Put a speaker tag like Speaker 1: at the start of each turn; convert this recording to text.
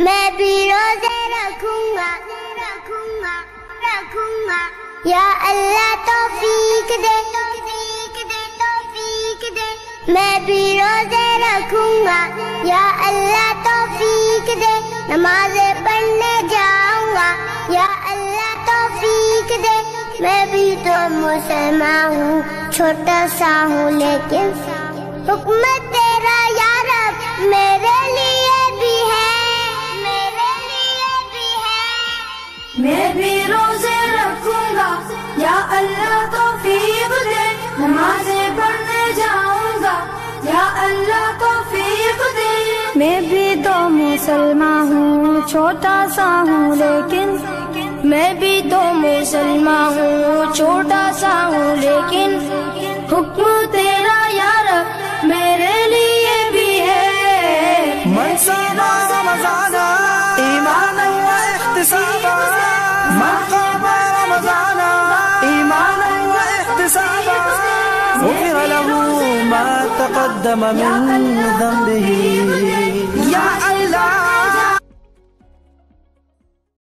Speaker 1: میں بھی روزے رکھوں گا رکھوں گا رکھوں گا یا اللہ توفیق دے توفیق دے توفیق دے میں بھی روزے رکھوں گا یا اللہ توفیق دے نماز پڑھنے جاؤں گا یا اللہ توفیق دے میں بھی تو مسلمان ہوں چھوٹا سا ہوں لیکن حکمت
Speaker 2: میں بھی روزے رکھوں گا۔ یا اللہ توفیق دے، نمازیں پڑھنے جاؤں گا۔ یا اللہ توفیق دے۔
Speaker 3: میں بھی تو مسلمان ہوں، چھوٹا سا ہوں، لیکن میں بھی تو مسلمان ہوں، چھوٹا سا ہوں، لیکن حکم تیرا یار میرے لیے بھی ہے۔
Speaker 4: من صام رمضان من قام رمضان ایمانا واحتسابا غفر له ما تقدم من ذنبه.